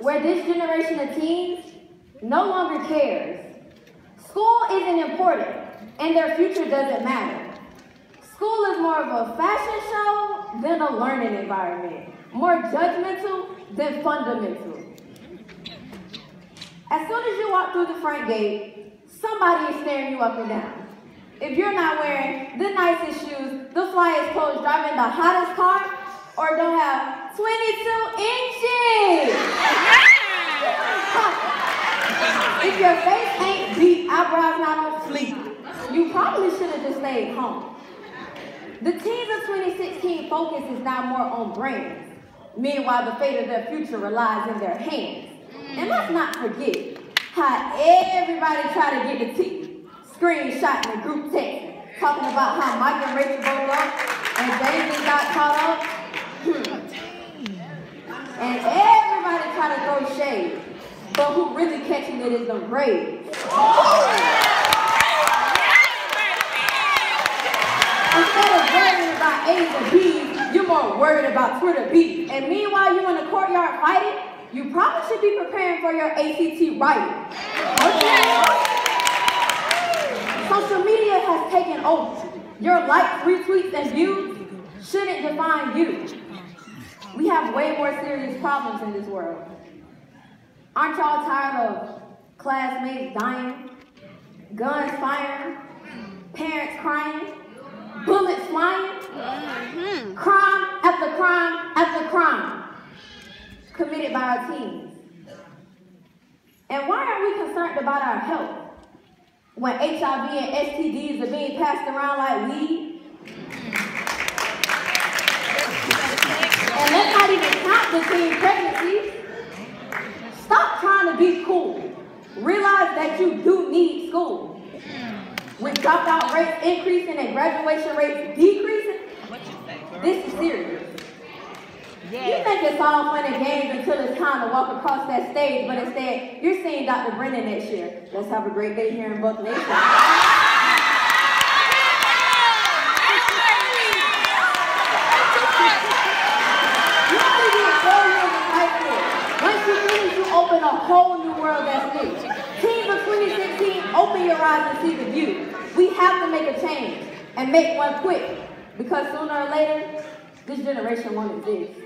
where this generation of teens no longer cares. School isn't important, and their future doesn't matter. School is more of a fashion show than a learning environment, more judgmental than fundamental. As soon as you walk through the front gate, somebody is staring you up and down. If you're not wearing the nicest shoes, the flyest clothes, driving the hottest car, or don't have 22 inches. if your face ain't beat, eyebrows not on fleek, you probably should have just stayed home. The teens of 2016 focus is now more on brands. Meanwhile, the fate of their future relies in their hands. And let's not forget how everybody tried to get the tea. Screenshot in the group text, talking about how Mike and Rachel broke up and James got caught up. Hmm. And everybody tried to throw shade. But who really catching it is the grades. Instead of worrying about A's and B's, you're more worried about Twitter beef. And meanwhile, you in the courtyard fighting, you probably should be preparing for your ACT writing. Okay? Social media has taken over. Your likes, retweets, and views shouldn't define you. We have way more serious problems in this world. Aren't y'all tired of classmates dying, guns firing, parents crying, bullets flying, mm-hmm. crime after crime after crime committed by our teens. And why are we concerned about our health when HIV and STDs are being passed around like weed? 16 pregnancies. Stop trying to be cool. Realize that you do need school. With dropout rates increasing and graduation rates decreasing, this is serious. You think it's all fun and games until it's time to walk across that stage, but instead, you're seeing Dr. Brennan next year. Let's have a great day here in Buck Nation. A whole new world that's new. Team of 2016, open your eyes and see the view. We have to make a change and make one quick because sooner or later, this generation won't exist.